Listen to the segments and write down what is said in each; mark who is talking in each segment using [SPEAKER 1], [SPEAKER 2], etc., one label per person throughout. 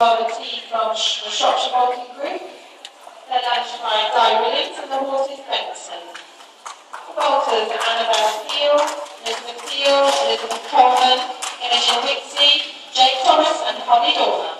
[SPEAKER 1] Robert T from the Shropshire Bolton Group. They're lunged by Guy Williams and the horses Benson. Vaulters Annabelle Peel, Elizabeth Peel, Elizabeth Coleman, Imogen Wixie, Jake Thomas and Holly Dorner.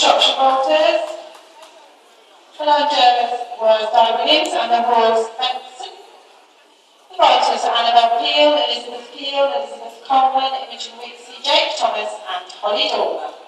[SPEAKER 1] Voters. The judges were Di Williams and the horse Benson. The vaulters are Annabel Peel, Elizabeth Peel, Elizabeth Coleman, Imogen Wixie, Jake Thomas and Holly Dormer.